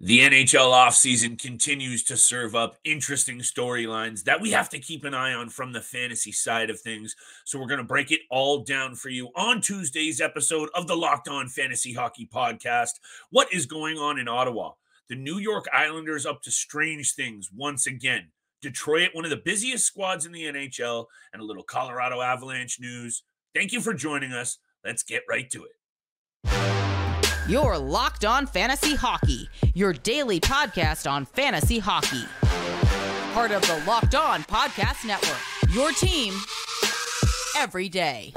The NHL offseason continues to serve up interesting storylines that we have to keep an eye on from the fantasy side of things. So, we're going to break it all down for you on Tuesday's episode of the Locked On Fantasy Hockey Podcast. What is going on in Ottawa? The New York Islanders up to strange things once again. Detroit, one of the busiest squads in the NHL, and a little Colorado Avalanche news. Thank you for joining us. Let's get right to it. Your Locked On Fantasy Hockey, your daily podcast on fantasy hockey. Part of the Locked On Podcast Network, your team every day.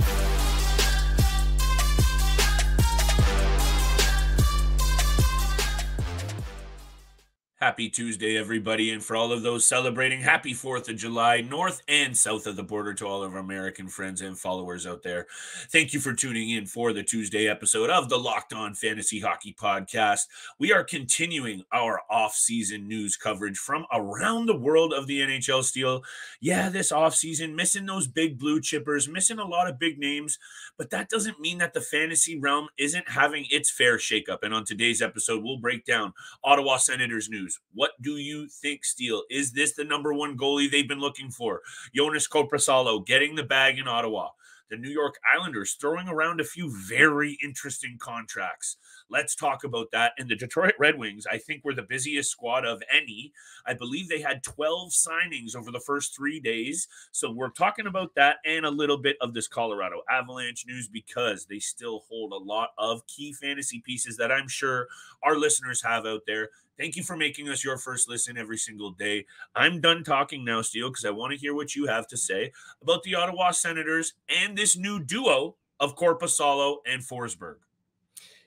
Happy Tuesday, everybody. And for all of those celebrating, happy 4th of July, north and south of the border to all of our American friends and followers out there. Thank you for tuning in for the Tuesday episode of the Locked On Fantasy Hockey Podcast. We are continuing our off-season news coverage from around the world of the NHL Steele. Yeah, this off-season, missing those big blue chippers, missing a lot of big names, but that doesn't mean that the fantasy realm isn't having its fair shakeup. And on today's episode, we'll break down Ottawa Senators news What do you think, Steele? Is this the number one goalie they've been looking for? Joonas Korpisalo getting the bag in Ottawa. The New York Islanders throwing around a few very interesting contracts. Let's talk about that. And the Detroit Red Wings, I think, were the busiest squad of any. I believe they had 12 signings over the first three days. So we're talking about that and a little bit of this Colorado Avalanche news because they still hold a lot of key fantasy pieces that I'm sure our listeners have out there. Thank you for making us your first listen every single day. I'm done talking now, Steele, because I want to hear what you have to say about the Ottawa Senators and this new duo of Korpisalo and Forsberg.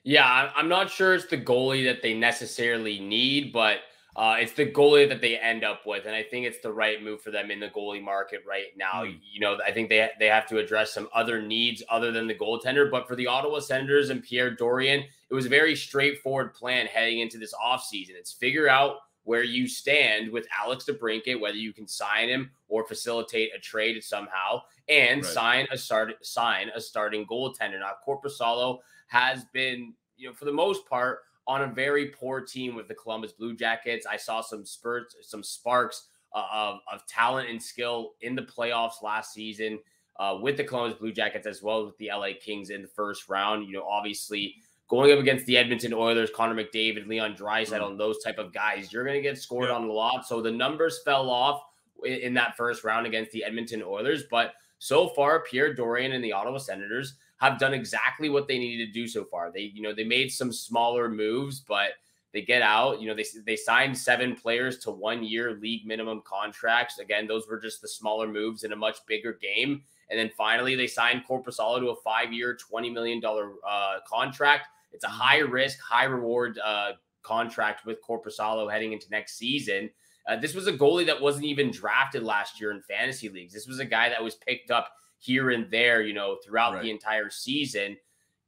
Yeah, I'm not sure it's the goalie that they necessarily need, but – uh, it's the goalie that they end up with, and I think it's the right move for them in the goalie market right now. Mm. You know, I think they they have to address some other needs other than the goaltender. But for the Ottawa Senators and Pierre Dorion, it was a very straightforward plan heading into this offseason. It's figure out where you stand with Alex DeBrincat, whether you can sign him or facilitate a trade somehow, and right. sign a start sign a starting goaltender. Now, Korpisalo has been, you know, for the most part on a very poor team with the Columbus Blue Jackets. I saw some spurts, some sparks uh, of, of talent and skill in the playoffs last season uh, with the Columbus Blue Jackets as well as with the LA Kings in the first round. You know, obviously going up against the Edmonton Oilers, Connor McDavid, Leon Draisaitl, mm. and those type of guys, you're going to get scored yeah. on a lot. So the numbers fell off in, in that first round against the Edmonton Oilers, but so far, Pierre Dorion and the Ottawa Senators have done exactly what they needed to do so far. They, you know, they made some smaller moves, but they get out. You know, they they signed seven players to one year league minimum contracts. Again, those were just the smaller moves in a much bigger game. And then finally, they signed Korpisalo to a five year, $20 million uh, contract. It's a high risk, high reward uh, contract with Korpisalo heading into next season. Uh, this was a goalie that wasn't even drafted last year in fantasy leagues. This was a guy that was picked up here and there, you know, throughout right. the entire season.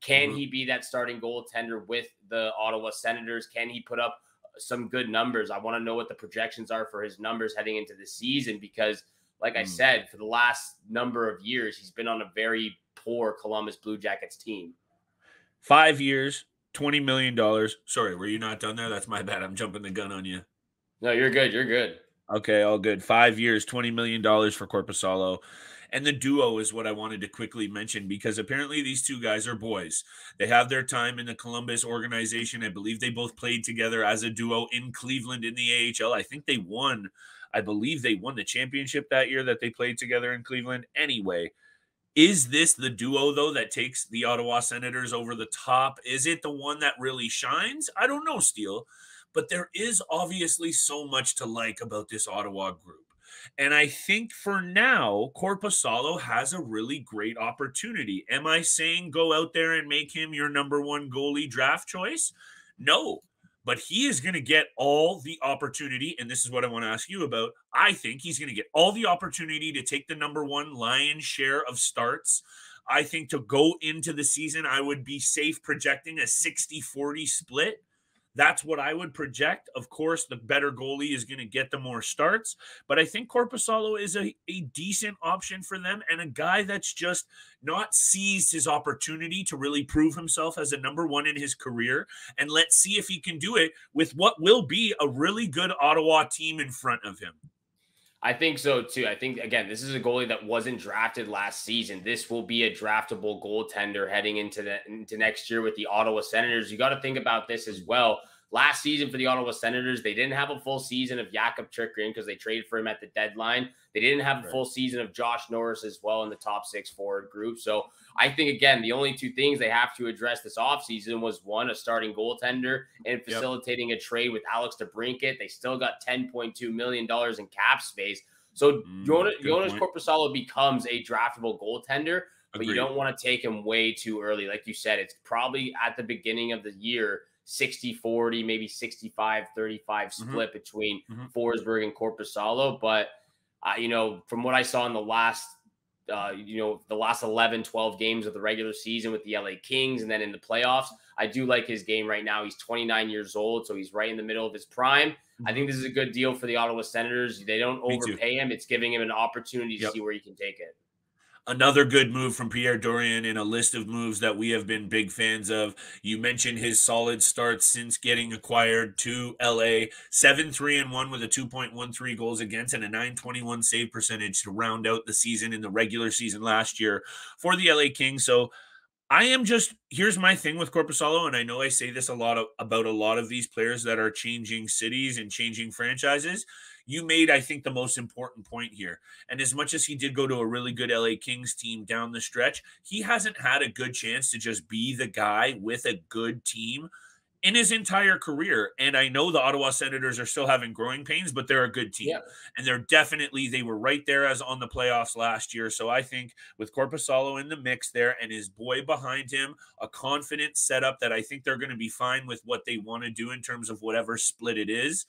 Can mm-hmm. he be that starting goaltender with the Ottawa Senators? Can he put up some good numbers? I want to know what the projections are for his numbers heading into the season because, like mm. I said, for the last number of years, he's been on a very poor Columbus Blue Jackets team. Five years, $20 million. Sorry, were you not done there? That's my bad. I'm jumping the gun on you. No, you're good. You're good. Okay, all good. Five years, $20 million for Korpisalo. And the duo is what I wanted to quickly mention because apparently these two guys are boys. They have their time in the Columbus organization. I believe they both played together as a duo in Cleveland in the AHL. I think they won, I believe they won the championship that year that they played together in Cleveland. Anyway, is this the duo, though, that takes the Ottawa Senators over the top? Is it the one that really shines? I don't know, Steele, but there is obviously so much to like about this Ottawa group. And I think for now, Korpisalo has a really great opportunity. Am I saying go out there and make him your number one goalie draft choice? No, but he is going to get all the opportunity. And this is what I want to ask you about. I think he's going to get all the opportunity to take the number one lion share of starts. I think to go into the season, I would be safe projecting a 60 40 split That's what I would project. Of course, the better goalie is going to get the more starts, but I think Korpisalo is a, a decent option for them and a guy that's just not seized his opportunity to really prove himself as a number one in his career. And let's see if he can do it with what will be a really good Ottawa team in front of him. I think so too. I think again, this is a goalie that wasn't drafted last season. This will be a draftable goaltender heading into the into next year with the Ottawa Senators. You got to think about this as well. Last season for the Ottawa Senators, they didn't have a full season of Jakob Chychrun because they traded for him at the deadline. They didn't have a full season of Josh Norris as well in the top six forward group. So I think, again, the only two things they have to address this offseason was one, a starting goaltender and facilitating yep. a trade with Alex DeBrincat. They still got $10.2 million in cap space. So mm, Joonas, Joonas Korpisalo becomes a draftable goaltender, but Agreed. you don't want to take him way too early. Like you said, it's probably at the beginning of the year 60 40, maybe 65 35 mm-hmm. split mm-hmm. between mm-hmm. Forsberg and Korpisalo. But, uh, you know, from what I saw in the last, uh, you know, the last 11, 12 games of the regular season with the LA Kings and then in the playoffs, I do like his game right now. He's 29 years old, so he's right in the middle of his prime. I think this is a good deal for the Ottawa Senators. They don't overpay him. It's giving him an opportunity to yep. see where he can take it another good move from Pierre Dorion in a list of moves that we have been big fans of. You mentioned his solid start since getting acquired to LA 7 3 and 1 with a 2.13 goals against and a 921 save percentage to round out the season in the regular season last year for the LA Kings. So I am just here's my thing with Korpisalo, and I know I say this a lot of, about a lot of these players that are changing cities and changing franchises you made, I think, the most important point here. And as much as he did go to a really good LA Kings team down the stretch, he hasn't had a good chance to just be the guy with a good team in his entire career. And I know the Ottawa Senators are still having growing pains, but they're a good team. Yeah. And they're definitely, they were right there as on the playoffs last year. So I think with Korpisalo in the mix there and his boy behind him, a confident setup that I think they're going to be fine with what they want to do in terms of whatever split it is.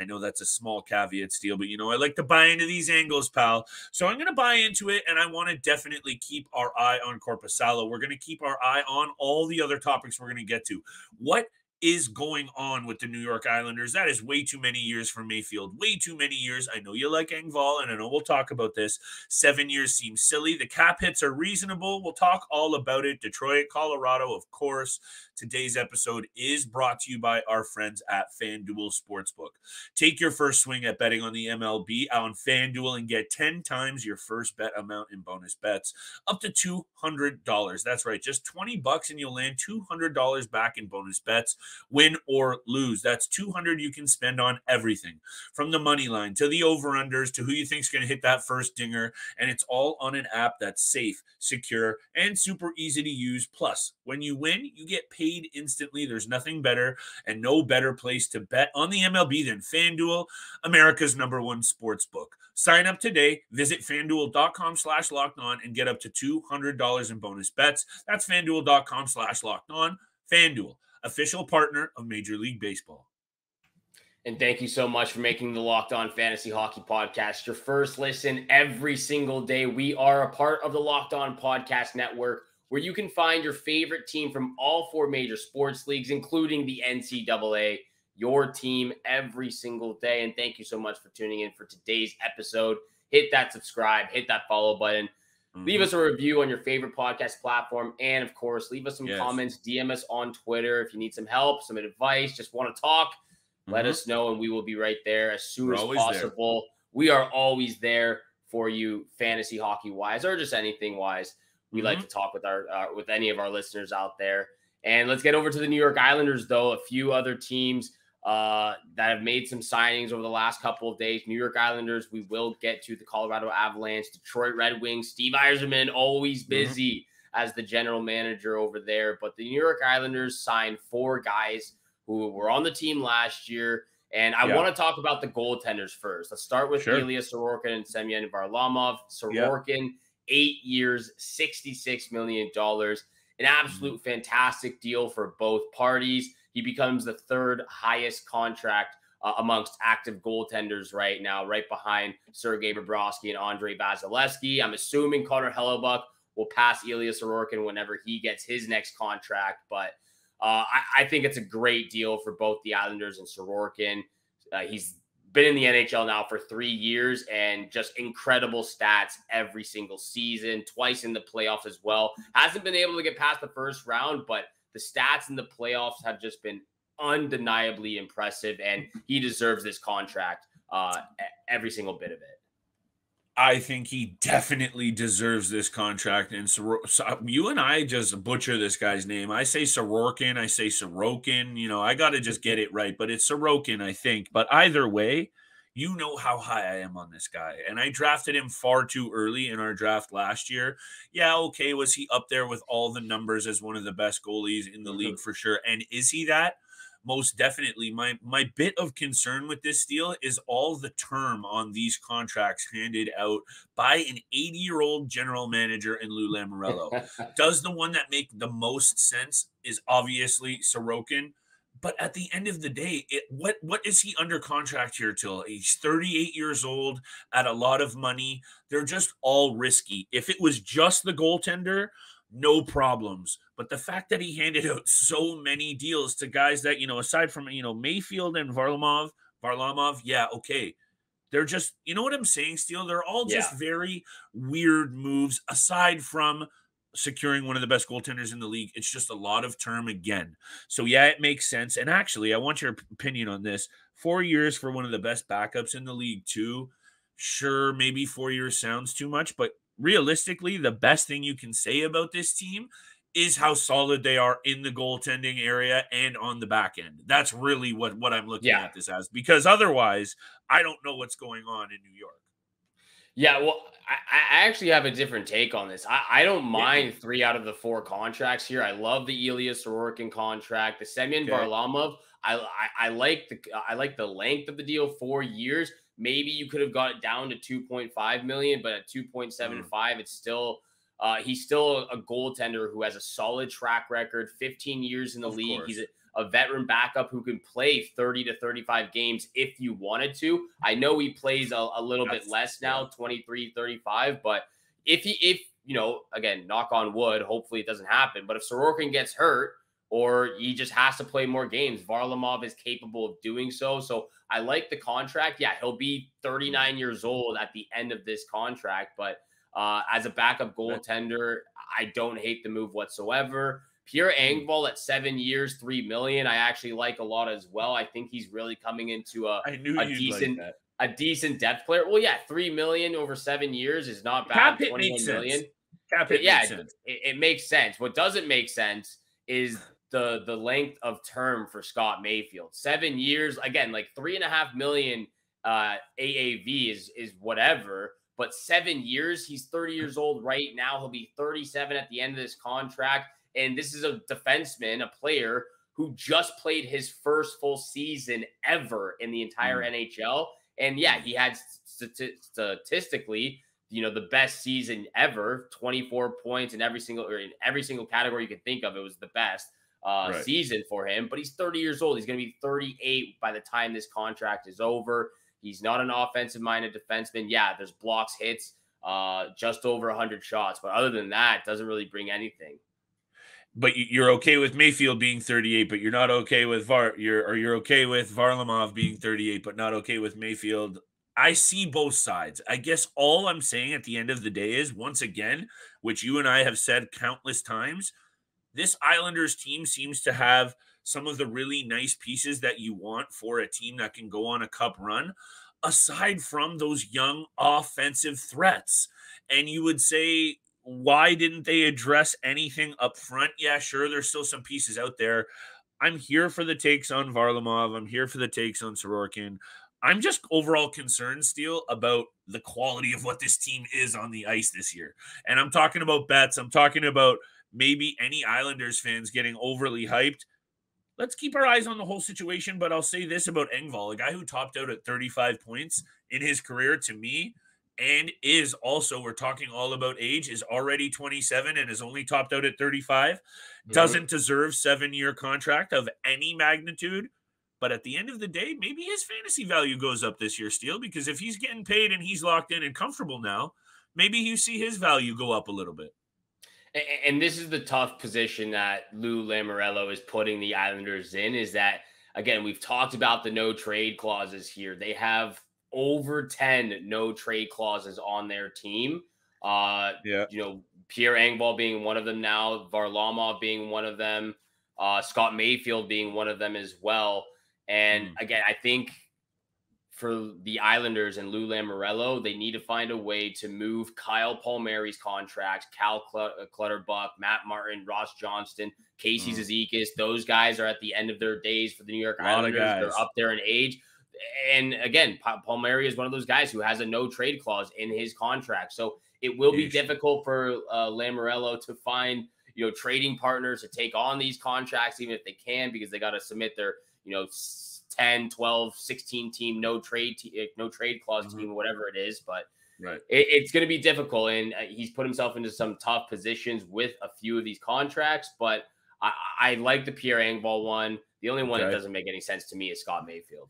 I know that's a small caveat, Steele, but you know, I like to buy into these angles, pal. So I'm going to buy into it, and I want to definitely keep our eye on Korpisalo. We're going to keep our eye on all the other topics we're going to get to. What is going on with the New York Islanders. That is way too many years for Mayfield. Way too many years. I know you like Engvall, and I know we'll talk about this. Seven years seems silly. The cap hits are reasonable. We'll talk all about it. Detroit, Colorado, of course. Today's episode is brought to you by our friends at FanDuel Sportsbook. Take your first swing at betting on the MLB on FanDuel and get 10 times your first bet amount in bonus bets, up to $200. That's right, just 20 bucks and you'll land $200 back in bonus bets win or lose. That's 200 you can spend on everything from the money line to the over unders to who you think is going to hit that first dinger. And it's all on an app that's safe, secure, and super easy to use. Plus, when you win, you get paid instantly. There's nothing better and no better place to bet on the MLB than FanDuel, America's number one sports book. Sign up today. Visit fanduel.com slash locked on and get up to $200 in bonus bets. That's fanduel.com slash locked on. FanDuel official partner of Major League Baseball. And thank you so much for making the Locked On Fantasy Hockey Podcast your first listen every single day. We are a part of the Locked On Podcast Network, where you can find your favorite team from all four major sports leagues, including the NCAA, your team every single day. And thank you so much for tuning in for today's episode. Hit that subscribe, hit that follow button. Mm-hmm. Leave us a review on your favorite podcast platform. And of course, leave us some yes. comments, DM us on Twitter if you need some help, some advice, just want to talk. Mm-hmm. Let us know, and we will be right there as soon We're as possible. There. We are always there for you, fantasy hockey wise, or just anything wise. We mm-hmm. like to talk with our uh, with any of our listeners out there. And let's get over to the New York Islanders, though. A few other teams uh, that have made some signings over the last couple of days. New York Islanders, we will get to the Colorado Avalanche, Detroit Red Wings, Steve Yzerman, always mm-hmm. busy mm-hmm. as the general manager over there. But the New York Islanders signed four guys who were on the team last year. And I yeah. want to talk about the goaltenders first. Let's start with sure. Ilya Sorokin and Semyon Varlamov. Sorokin. Eight years, $66 million. An absolute mm-hmm. fantastic deal for both parties. He becomes the third highest contract uh, amongst active goaltenders right now, right behind Sergei Bobrovsky and Andrei Vasilevskiy. I'm assuming Connor Hellebuyck will pass Elias Sorokin whenever he gets his next contract, but uh, I, I, think it's a great deal for both the Islanders and Sorokin. Uh, he's been in the NHL now for three years and just incredible stats every single season, twice in the playoffs as well. Hasn't been able to get past the first round, but the stats in the playoffs have just been undeniably impressive, and he deserves this contract, uh, every single bit of it. I think he definitely deserves this contract. And Sor- you and I just butcher this guy's name. I say Sorokin, I say Sorokin. You know, I got to just get it right, but it's Sorokin, I think. But either way, you know how high I am on this guy. And I drafted him far too early in our draft last year. Yeah, okay. Was he up there with all the numbers as one of the best goalies in the mm-hmm. league for sure? And is he that? Most definitely my my bit of concern with this deal is all the term on these contracts handed out by an 80 year old general manager in Lou Lamoriello. Does the one that make the most sense is obviously Sorokin. But at the end of the day, it what what is he under contract here till? He's 38 years old at a lot of money. They're just all risky. If it was just the goaltender, no problems. But the fact that he handed out so many deals to guys that, you know, aside from, you know, Mayfield and Varlamov, Varlamov, yeah, okay. They're just, you know what I'm saying, Steele? They're all just yeah. very weird moves aside from securing one of the best goaltenders in the league. It's just a lot of term again. So, yeah, it makes sense. And actually, I want your opinion on this. Four years for one of the best backups in the league, too. Sure, maybe four years sounds too much, but realistically, the best thing you can say about this team is how solid they are in the goaltending area and on the back end. That's really what what I'm looking yeah. at this as because otherwise, I don't know what's going on in New York. Yeah, well, I, I actually have a different take on this. I, I don't mind yeah. three out of the four contracts here. I love the Ilya Sorokin contract, the Semyon okay. Varlamov. I, I I like the I like the length of the deal, four years. Maybe you could have got it down to 2.5 million, but at 2.75, mm. it's still uh, he's still a goaltender who has a solid track record, 15 years in the of league. Course. He's a, a, veteran backup who can play 30 to 35 games if you wanted to. I know he plays a, a little That's, bit less now, yeah. 23, 35, but if he if you know, again, knock on wood, hopefully it doesn't happen. But if Sorokin gets hurt, or he just has to play more games. Varlamov is capable of doing so. So I like the contract. Yeah, he'll be 39 years old at the end of this contract, but uh, as a backup goaltender, I don't hate the move whatsoever. Pierre hmm. Engvall at seven years, three million. I actually like a lot as well. I think he's really coming into a, a decent like a decent depth player. Well, yeah, three million over seven years is not bad. Cap Twenty one million. Cap yeah, it, it makes sense. What doesn't make sense is the the length of term for Scott Mayfield. Seven years, again, like three and a half million uh, AAV is is whatever. But seven years, he's 30 years old right now. He'll be 37 at the end of this contract. And this is a defenseman, a player who just played his first full season ever in the entire mm. NHL. And yeah, he had st- statistically, you know, the best season ever, 24 points in every single or in every single category you could think of. It was the best uh, right. season for him, but he's 30 years old. He's going to be 38 by the time this contract is over. He's not an offensive minded defenseman. Yeah, there's blocks, hits, uh, just over 100 shots, but other than that, doesn't really bring anything. But you're okay with Mayfield being 38, but you're not okay with Var. You're or you're okay with Varlamov being 38, but not okay with Mayfield. I see both sides. I guess all I'm saying at the end of the day is once again, which you and I have said countless times, this Islanders team seems to have some of the really nice pieces that you want for a team that can go on a cup run, aside from those young offensive threats. And you would say, why didn't they address anything up front? Yeah, sure, there's still some pieces out there. I'm here for the takes on Varlamov. I'm here for the takes on Sorokin. I'm just overall concerned, Steele, about the quality of what this team is on the ice this year. And I'm talking about bets. I'm talking about maybe any Islanders fans getting overly hyped. Let's keep our eyes on the whole situation. But I'll say this about Engvall, a guy who topped out at 35 points in his career to me, and is also, we're talking all about age, is already 27 and is only topped out at 35. Mm-hmm. Doesn't deserve seven year contract of any magnitude. But at the end of the day, maybe his fantasy value goes up this year, Steele, because if he's getting paid and he's locked in and comfortable now, maybe you see his value go up a little bit. And this is the tough position that Lou Lamoriello is putting the Islanders in. Is that again? We've talked about the no trade clauses here. They have over ten no trade clauses on their team. Uh, yeah. You know, Pierre Engvall being one of them now, Varlamov being one of them, uh, Scott Mayfield being one of them as well. And mm. again, I think for the Islanders and Lou Lamoriello, they need to find a way to move Kyle Palmieri's contract, Cal uh, Clutterbuck, Matt Martin, Ross Johnston, Casey mm. Those guys are at the end of their days for the New York Islanders. They're up there in age. And again, Palmieri is one of those guys who has a no trade clause in his contract. So it will be difficult for uh, Lamoriello to find you know trading partners to take on these contracts, even if they can, because they got to submit their you know 10, 12, 16 team no trade eh, no trade clause mm-hmm. team, whatever it is. But right, it, it's going to be difficult, and uh, he's put himself into some tough positions with a few of these contracts. But I, I like the Pierre Engvall one. The only one okay. that doesn't make any sense to me is Scott Mayfield.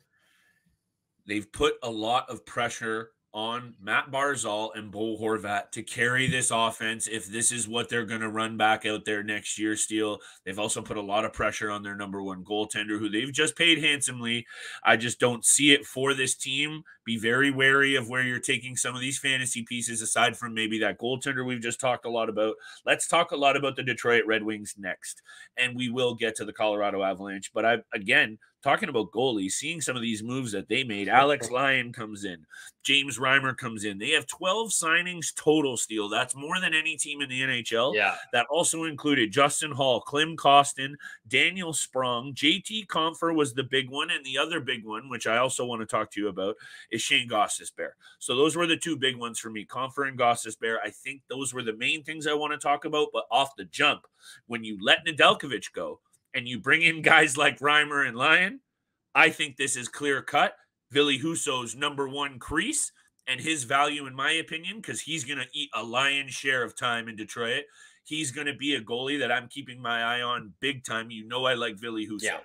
They've put a lot of pressure on Matt Barzal and Bo Horvat to carry this offense if this is what they're going to run back out there next year. Steele. They've also put a lot of pressure on their number one goaltender, who they've just paid handsomely. I just don't see it for this team. Be very wary of where you're taking some of these fantasy pieces, aside from maybe that goaltender we've just talked a lot about. Let's talk a lot about the Detroit Red Wings next, and we will get to the Colorado Avalanche. But I again talking about goalies, seeing some of these moves that they made. Alex Lyon comes in, James Reimer comes in. They have 12 signings total, Steele. That's more than any team in the NHL. Yeah. That also included Justin Holl, Klim Kostin, Daniel Sprong, JT Compher was the big one. And the other big one, which I also want to talk to you about, is Shane Gostisbehere. So those were the two big ones for me, Compher and Gostisbehere. I think those were the main things I want to talk about. But off the jump, when you let Nedeljkovic go, and you bring in guys like Reimer and Lyon, I think this is clear cut. Ville Husso's number one crease and his value, in my opinion, because he's going to eat a lion's share of time in Detroit. He's going to be a goalie that I'm keeping my eye on big time. You know, I like Ville Husso. Yeah.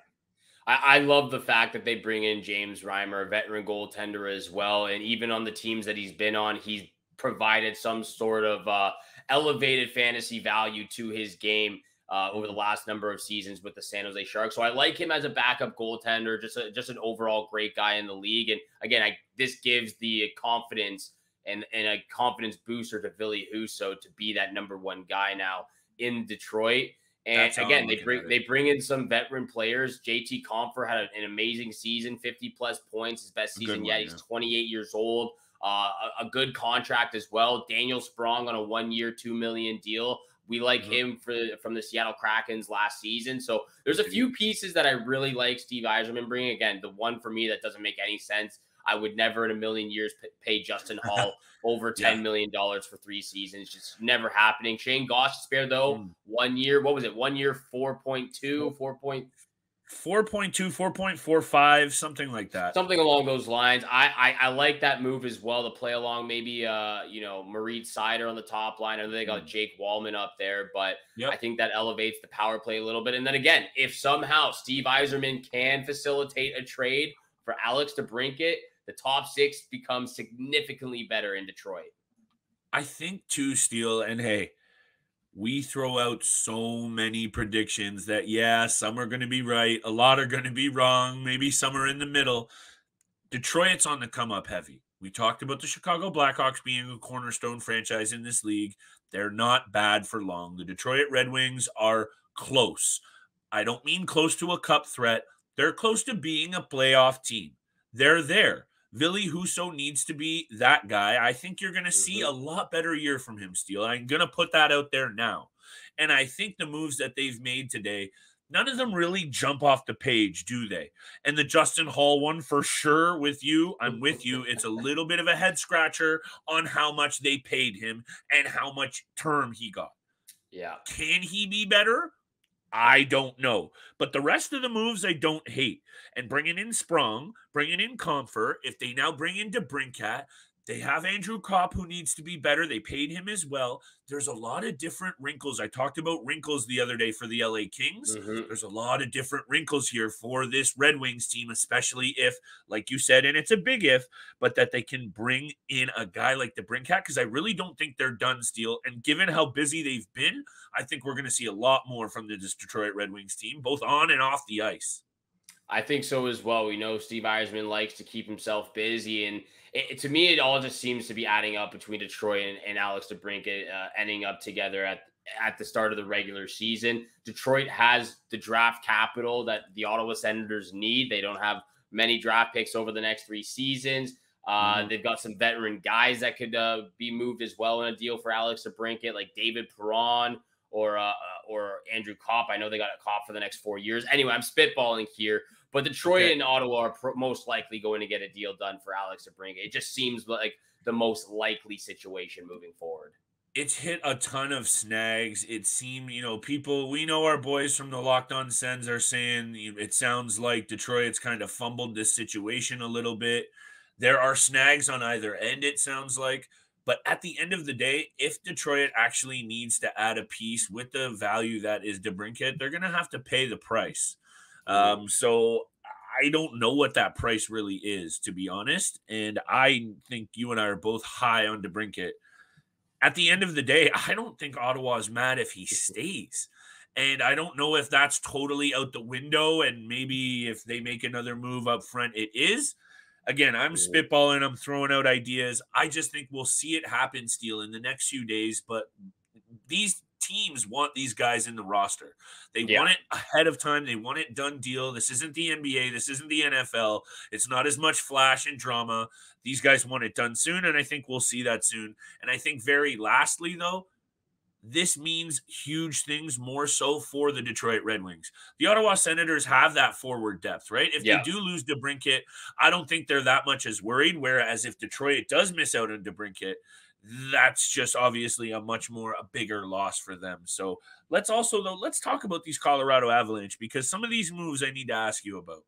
I, I love the fact that they bring in James Reimer, a veteran goaltender as well. And even on the teams that he's been on, he's provided some sort of uh, elevated fantasy value to his game uh, over the last number of seasons with the San Jose Sharks. So I like him as a backup goaltender, just a, just an overall great guy in the league. And again, I, this gives the confidence and, and a confidence booster to Ville Husso to be that number one guy now in Detroit. And again, they bring they bring in some veteran players. JT Compher had an amazing season, 50 plus points, his best season yet. He's 28 years old. Uh, a, a, good contract as well. Daniel Sprong on a one year, two million deal. We like mm-hmm. him for from the Seattle Krakens last season. So there's a few pieces that I really like Steve Yzerman bringing. Again, the one for me that doesn't make any sense. I would never in a million years pay Justin Holl over ten yeah. million dollars for three seasons. Just never happening. Shane Gostisbehere though, mm. one year. What was it? One year, 4.2, 4. 4.2, 4.45, something like that. Something along those lines. I, I, I like that move as well to play along. Maybe uh, you know, Moritz Seider on the top line. I know they got mm. Jake Walman up there, but yep. I think that elevates the power play a little bit. And then again, if somehow Steve Yzerman can facilitate a trade for Alex DeBrincat, the top six becomes significantly better in Detroit. I think too, Steele, and hey, we throw out so many predictions that yeah, some are going to be right, a lot are going to be wrong, maybe some are in the middle. Detroit's on the come up heavy. We talked about the Chicago Blackhawks being a cornerstone franchise in this league. They're not bad for long. The Detroit Red Wings are close. I don't mean close to a cup threat. They're close to being a playoff team. They're there. Ville Husso needs to be that guy. I think you're going to see mm-hmm. a lot better year from him, Steele. I'm going to put that out there now. And I think the moves that they've made today, none of them really jump off the page, do they? And the Justin Holl one for sure with you. I'm with you. It's a little bit of a head scratcher on how much they paid him and how much term he got. Yeah. Can he be better? I don't know. But the rest of the moves I don't hate. And bringing in Sprong, bringing in Compher, if they now bring in DeBrincat, They have Andrew Copp, who needs to be better. They paid him as well. There's a lot of different wrinkles. I talked about wrinkles the other day for the LA Kings. Mm-hmm. There's a lot of different wrinkles here for this Red Wings team, especially if, like you said, and it's a big if, but that they can bring in a guy like DeBrincat because I really don't think they're done, Steele. And given how busy they've been, I think we're going to see a lot more from the Detroit Red Wings team, both on and off the ice. I think so as well. We know Steve Yzerman likes to keep himself busy, and it, to me, it all just seems to be adding up between Detroit and, and Alex DeBrincat uh, ending up together at at the start of the regular season. Detroit has the draft capital that the Ottawa Senators need. They don't have many draft picks over the next three seasons. Uh, mm-hmm. They've got some veteran guys that could uh, be moved as well in a deal for Alex DeBrincat, like David Perron or uh, uh, or Andrew Copp. I know they got a Copp for the next four years. Anyway, I'm spitballing here, but Detroit okay. and Ottawa are pro- most likely going to get a deal done for Alex DeBrincat. It just seems like the most likely situation moving forward. It's hit a ton of snags. It seemed, you know, people we know our boys from the Locked On Sens are saying it sounds like Detroit's kind of fumbled this situation a little bit. There are snags on either end. It sounds like. But at the end of the day, if Detroit actually needs to add a piece with the value that is DeBrincat, they're going to have to pay the price. Um, so I don't know what that price really is, to be honest. And I think you and I are both high on DeBrincat. At the end of the day, I don't think Ottawa is mad if he stays. And I don't know if that's totally out the window. And maybe if they make another move up front, it is. Again, I'm spitballing, I'm throwing out ideas. I just think we'll see it happen, Steele, in the next few days. But these teams want these guys in the roster. They yeah. want it ahead of time. They want it done deal. This isn't the NBA. This isn't the NFL. It's not as much flash and drama. These guys want it done soon, and I think we'll see that soon. And I think very lastly, though, this means huge things more so for the Detroit Red Wings. The Ottawa Senators have that forward depth, right? If yeah. they do lose DeBrincat, I don't think they're that much as worried. Whereas if Detroit does miss out on DeBrincat, that's just obviously a much more a bigger loss for them. So let's also though let's talk about these Colorado Avalanche because some of these moves I need to ask you about.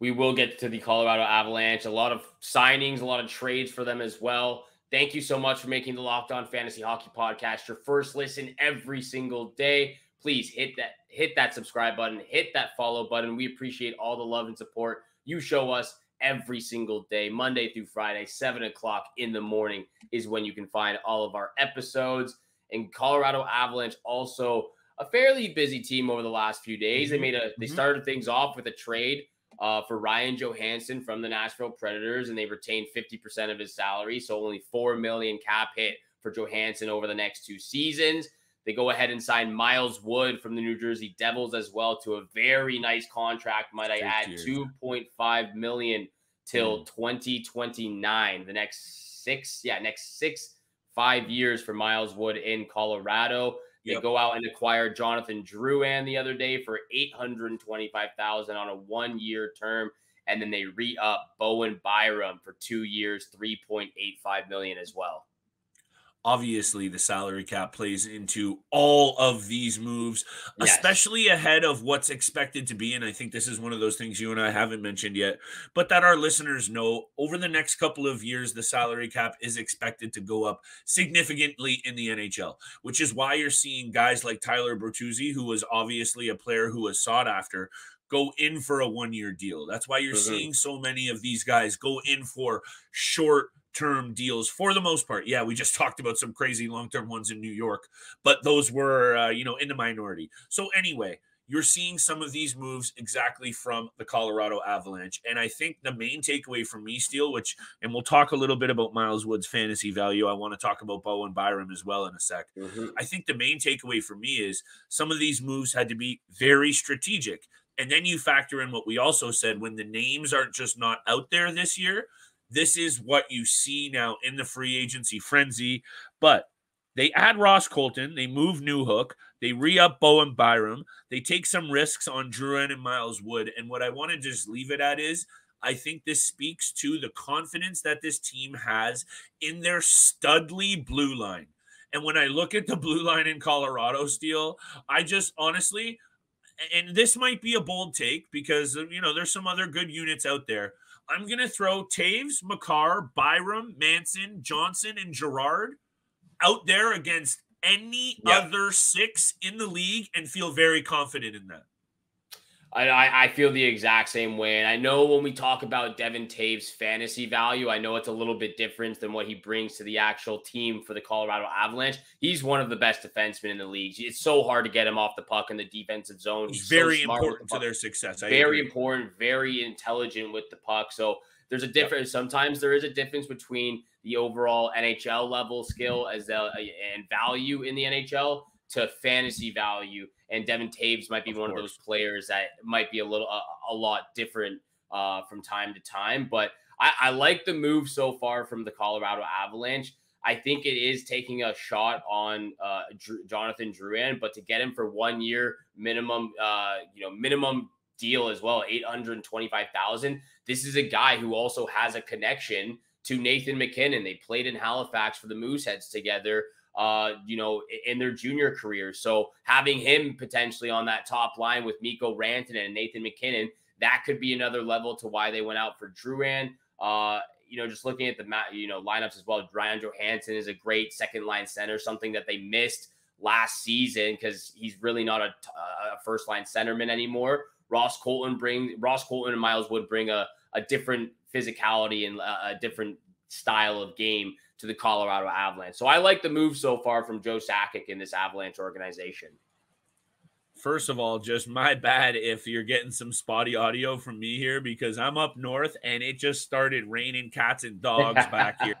We will get to the Colorado Avalanche. A lot of signings, a lot of trades for them as well. Thank you so much for making the Locked On Fantasy Hockey Podcast your first listen every single day. Please hit that hit that subscribe button, hit that follow button. We appreciate all the love and support you show us every single day, Monday through Friday, seven o'clock in the morning is when you can find all of our episodes. And Colorado Avalanche also a fairly busy team over the last few days. They mm-hmm. made a they mm-hmm. started things off with a trade uh, for Ryan Johansen from the Nashville Predators, and they retained 50% of his salary. So only four million cap hit for Johansen over the next two seasons. They go ahead and sign Miles Wood from the New Jersey Devils as well to a very nice contract. Might I add, 2.5 million till mm. 2029. The next six, yeah, next six, five years for Miles Wood in Colorado. They yep. go out and acquire Jonathan Drouin the other day for 825,000 on a one-year term and then they re-up Bowen Byram for 2 years, 3.85 million as well obviously the salary cap plays into all of these moves yes. especially ahead of what's expected to be and i think this is one of those things you and i haven't mentioned yet but that our listeners know over the next couple of years the salary cap is expected to go up significantly in the nhl which is why you're seeing guys like tyler bertuzzi who was obviously a player who was sought after go in for a one year deal. That's why you're mm-hmm. seeing so many of these guys go in for short term deals for the most part. Yeah, we just talked about some crazy long term ones in New York, but those were, uh, you know, in the minority. So, anyway, you're seeing some of these moves exactly from the Colorado Avalanche. And I think the main takeaway from me, Steele, which, and we'll talk a little bit about Miles Wood's fantasy value. I want to talk about Bowen Byram as well in a sec. Mm-hmm. I think the main takeaway for me is some of these moves had to be very strategic. And then you factor in what we also said when the names aren't just not out there this year, this is what you see now in the free agency frenzy. But they add Ross Colton, they move Newhook, they re up Bowen Byram, they take some risks on Drouin and Miles Wood. And what I want to just leave it at is I think this speaks to the confidence that this team has in their studly blue line. And when I look at the blue line in Colorado Steele, I just honestly, and this might be a bold take because uh, you know there's some other good units out there. I'm gonna throw Toews, Makar, Byram, Manson, Johnson, and Girard out there against any other six in the league and feel very confident in that. I, I feel the exact same way. And I know when we talk about Devon Toews' fantasy value, I know it's a little bit different than what he brings to the actual team for the Colorado Avalanche. He's one of the best defensemen in the league. It's so hard to get him off the puck in the defensive zone. He's, He's very so important the to their success. I very agree. important, very intelligent with the puck. So there's a difference. Yep. Sometimes there is a difference between the overall NHL level skill as a, and value in the NHL to fantasy value. And Devon Toews might be of one course. of those players that might be a little a, a lot different uh, from time to time. But I, I like the move so far from the Colorado Avalanche. I think it is taking a shot on uh, Drew, Jonathan Drouin, but to get him for one year minimum, uh, you know, minimum deal as well, eight hundred twenty-five thousand. This is a guy who also has a connection to Nathan MacKinnon. They played in Halifax for the Mooseheads together uh, you know, in their junior careers. So having him potentially on that top line with Mikko Rantanen and Nathan MacKinnon, that could be another level to why they went out for Drouin. Uh, you know, just looking at the you know lineups as well. Ryan Johansen is a great second line center, something that they missed last season because he's really not a, a first line centerman anymore. Ross Colton bring Ross Colton and Miles Wood bring a, a different physicality and a, a different style of game to the Colorado Avalanche. So I like the move so far from Joe Sakic in this Avalanche organization. First of all, just my bad if you're getting some spotty audio from me here because I'm up north and it just started raining cats and dogs back here.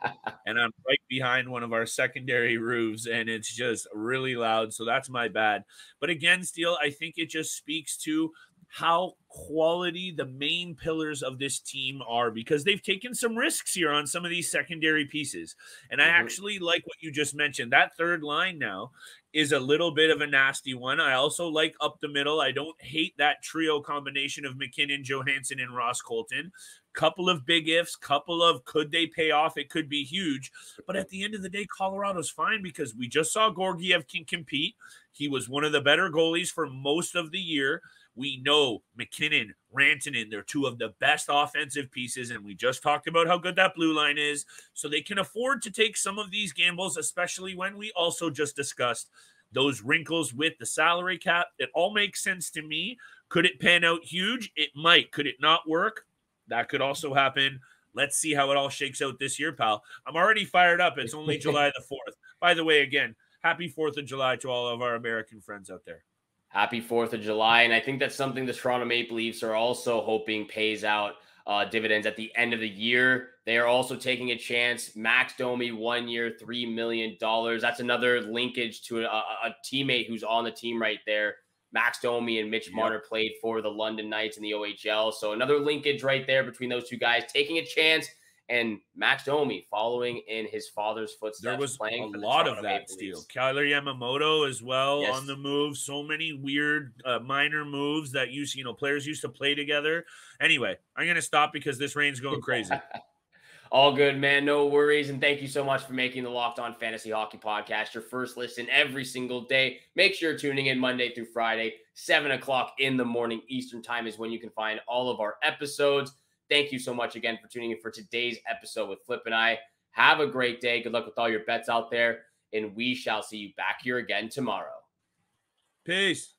And I'm right behind one of our secondary roofs and it's just really loud. So that's my bad. But again, Steele, I think it just speaks to how quality the main pillars of this team are because they've taken some risks here on some of these secondary pieces. And mm-hmm. I actually like what you just mentioned. That third line now is a little bit of a nasty one. I also like up the middle. I don't hate that trio combination of MacKinnon, Johansen, and Ross Colton. Couple of big ifs, couple of could they pay off? It could be huge. But at the end of the day, Colorado's fine because we just saw Georgiev can compete. He was one of the better goalies for most of the year. We know MacKinnon, Rantanen, they're two of the best offensive pieces, and we just talked about how good that blue line is. So they can afford to take some of these gambles, especially when we also just discussed those wrinkles with the salary cap. It all makes sense to me. Could it pan out huge? It might. Could it not work? That could also happen. Let's see how it all shakes out this year, pal. I'm already fired up. It's only July the 4th. By the way, again, happy 4th of July to all of our American friends out there. Happy 4th of July. And I think that's something the Toronto Maple Leafs are also hoping pays out uh, dividends at the end of the year. They are also taking a chance. Max Domi, one year, $3 million. That's another linkage to a, a teammate who's on the team right there. Max Domi and Mitch Marner played for the London Knights in the OHL. So another linkage right there between those two guys, taking a chance and Max Domi following in his father's footsteps. There was playing a lot of that Steele. Kailer Yamamoto as well yes. on the move. So many weird uh, minor moves that used, you know, players used to play together. Anyway, I'm gonna stop because this rain's going crazy. All good, man. No worries. And thank you so much for making the Locked On Fantasy Hockey Podcast your first listen every single day. Make sure you're tuning in Monday through Friday, 7 o'clock in the morning Eastern Time is when you can find all of our episodes. Thank you so much again for tuning in for today's episode with Flip and I. Have a great day. Good luck with all your bets out there. And we shall see you back here again tomorrow. Peace.